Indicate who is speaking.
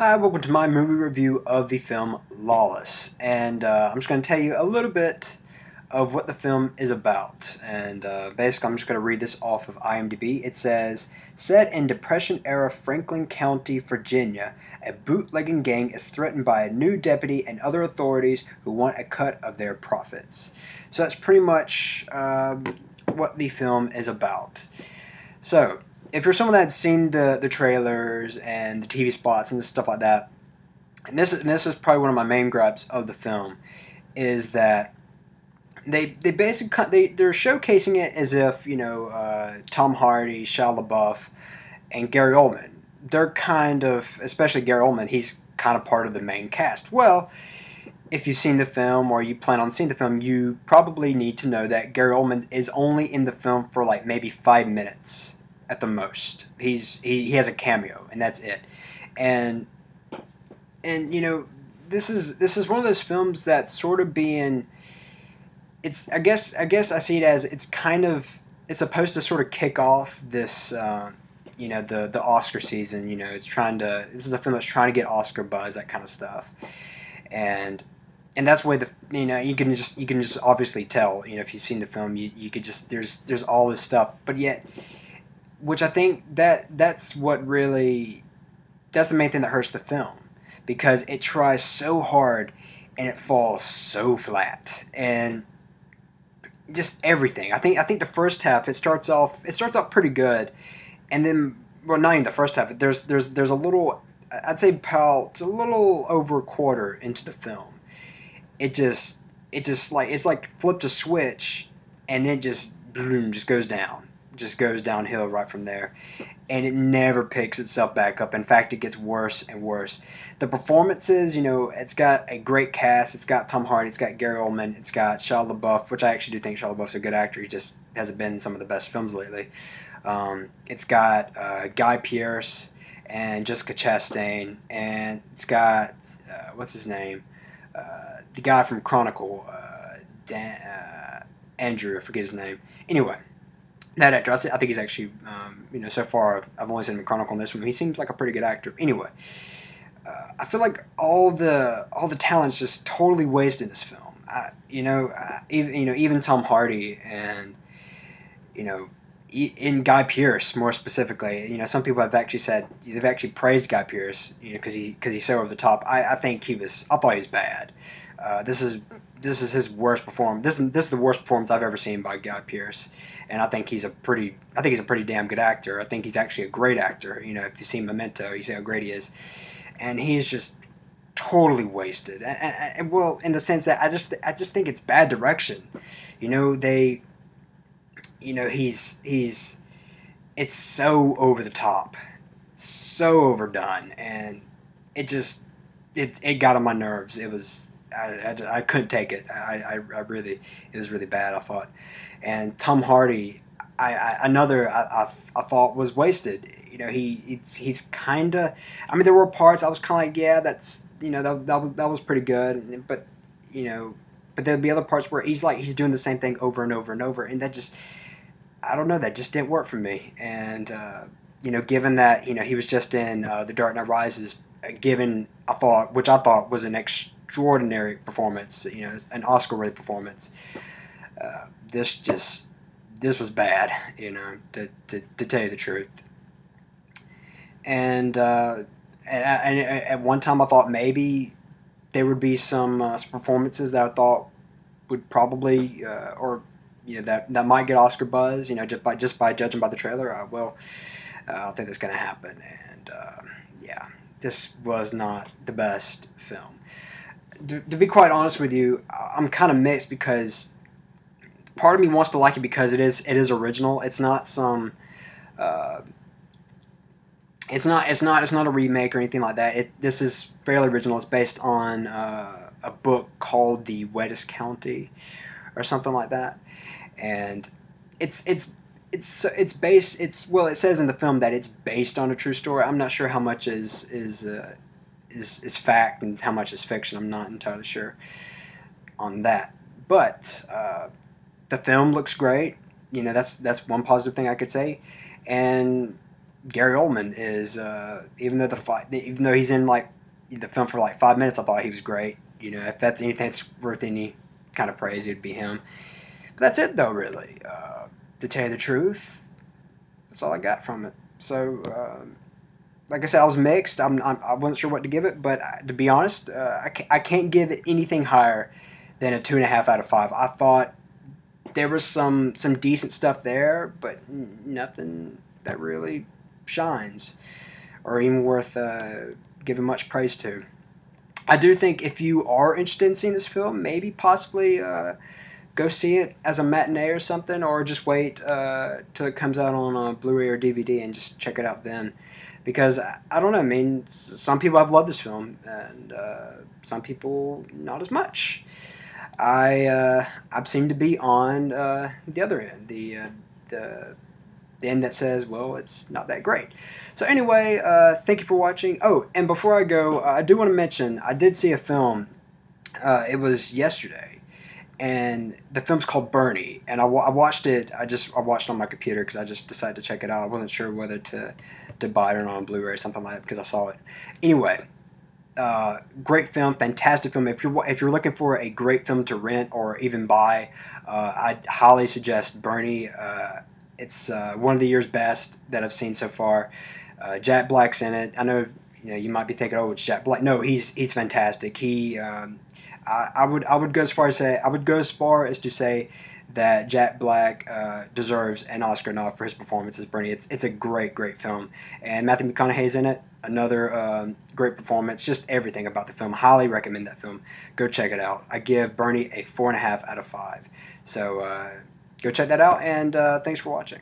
Speaker 1: Hi, welcome to my movie review of the film Lawless. And uh, I'm just going to tell you a little bit of what the film is about. And uh, basically, I'm just going to read this off of IMDb. It says Set in Depression era Franklin County, Virginia, a bootlegging gang is threatened by a new deputy and other authorities who want a cut of their profits. So that's pretty much uh, what the film is about. So, if you're someone that's seen the the trailers and the TV spots and stuff like that, and this and this is probably one of my main gripes of the film, is that they they basically they they're showcasing it as if you know uh, Tom Hardy, Shia LaBeouf, and Gary Oldman. They're kind of especially Gary Oldman. He's kind of part of the main cast. Well. If you've seen the film or you plan on seeing the film, you probably need to know that Gary Oldman is only in the film for like maybe five minutes at the most. He's he, he has a cameo and that's it. And and you know this is this is one of those films that's sort of being it's I guess I guess I see it as it's kind of it's supposed to sort of kick off this uh, you know the the Oscar season. You know, it's trying to this is a film that's trying to get Oscar buzz, that kind of stuff, and and that's why the you know you can just you can just obviously tell you know if you've seen the film you, you could just there's there's all this stuff, but yet which I think that that's what really that's the main thing that hurts the film because it tries so hard and it falls so flat and just everything. I think I think the first half it starts off it starts off pretty good, and then well not even the first half. There's there's there's a little I'd say about a little over a quarter into the film. It just it just like it's like flipped a switch, and then just boom just goes down just goes downhill right from there. And it never picks itself back up. In fact, it gets worse and worse. The performances, you know, it's got a great cast. It's got Tom Hardy, it's got Gary Oldman, it's got Shia LaBeouf, which I actually do think Shia LaBeouf's a good actor. He just hasn't been in some of the best films lately. Um, it's got uh, Guy Pearce and Jessica Chastain, and it's got uh, what's his name, uh, the guy from Chronicle, uh, Dan, uh, Andrew, I forget his name. Anyway, that actor, I think he's actually, um, you know, so far I've only seen him Chronicle on this one. He seems like a pretty good actor. Anyway, uh, I feel like all the all the talent's just totally wasted in this film. I, you know, uh, even you know even Tom Hardy and you know in Guy Pearce more specifically. You know, some people have actually said they've actually praised Guy Pearce, you know, because he because he's so over the top. I, I think he was. I thought he was bad. Uh, this is this is his worst performance. This is this is the worst performance I've ever seen by Guy Pearce, and I think he's a pretty I think he's a pretty damn good actor. I think he's actually a great actor. You know, if you see Memento, you see how great he is, and he's just totally wasted. And, and, and well, in the sense that I just I just think it's bad direction. You know, they, you know, he's he's, it's so over the top, so overdone, and it just it it got on my nerves. It was I, I, I, couldn't take it. I, I, I, really, it was really bad. I thought, and Tom Hardy, I, I another I, I, thought was wasted. You know, he he's, he's kind of. I mean, there were parts I was kind of like, yeah, that's you know that, that was that was pretty good, but you know, but there'd be other parts where he's like he's doing the same thing over and over and over, and that just I don't know that just didn't work for me. And uh, you know, given that you know he was just in uh, The Dark Knight Rises, uh, given I thought which I thought was an extraordinary performance, you know, an Oscar-worthy performance. Uh, this just this was bad, you know, to, to, to tell you the truth. And, uh, and, and at one time I thought maybe there would be some, uh, some performances that I thought would probably uh, or you know that that might get Oscar buzz. You know, just by just by judging by the trailer. Uh, well, uh, I think that's going to happen. And uh, yeah, this was not the best film to, to be quite honest with you, I'm kind of mixed because part of me wants to like it because it is it is original. It's not some. Uh, it's not. It's not. It's not a remake or anything like that. It. This is fairly original. It's based on uh, a book called The Wettest County, or something like that, and it's it's it's it's based. It's well. It says in the film that it's based on a true story. I'm not sure how much is is uh, is, is fact and how much is fiction. I'm not entirely sure on that. But uh, the film looks great. You know, that's that's one positive thing I could say. And Gary Oldman is uh, even though the fight, even though he's in like the film for like five minutes, I thought he was great. You know, if that's anything that's worth any kind of praise, it'd be him. But that's it, though. Really, uh, to tell you the truth, that's all I got from it. So, um, like I said, I was mixed. I'm, I'm I wasn't sure what to give it, but uh, to be honest, uh, I, can't, I can't give it anything higher than a two and a half out of five. I thought there was some some decent stuff there, but nothing that really shines or even worth uh, giving much praise to. I do think if you are interested in seeing this film, maybe possibly uh, go see it as a matinee or something, or just wait uh, till it comes out on a Blu-ray or DVD and just check it out then. Because I don't know, I mean, some people have loved this film, and uh, some people not as much. I uh, I seem to be on uh, the other end, the uh, the the end that says, well, it's not that great. So anyway, uh, thank you for watching. Oh, and before I go, uh, I do want to mention I did see a film. Uh, it was yesterday, and the film's called Bernie. And I, I watched it. I just I watched on my computer because I just decided to check it out. I wasn't sure whether to to buy it or not on Blu-ray or something like that because I saw it. Anyway. Uh, great film, fantastic film. If you're if you're looking for a great film to rent or even buy, uh, I highly suggest Bernie. Uh, it's uh, one of the year's best that I've seen so far. Uh, Jack Black's in it. I know you know you might be thinking, oh, it's Jack Black. No, he's he's fantastic. He, um, I, I, would I would go as far as say I would go as far as to say that Jack Black uh, deserves an Oscar nod for his performance as Bernie. It's it's a great great film, and Matthew McConaughey's in it. Another um, great performance. Just everything about the film. Highly recommend that film. Go check it out. I give Bernie a four and a half out of five. So. Uh, go check that out, and uh, thanks for watching.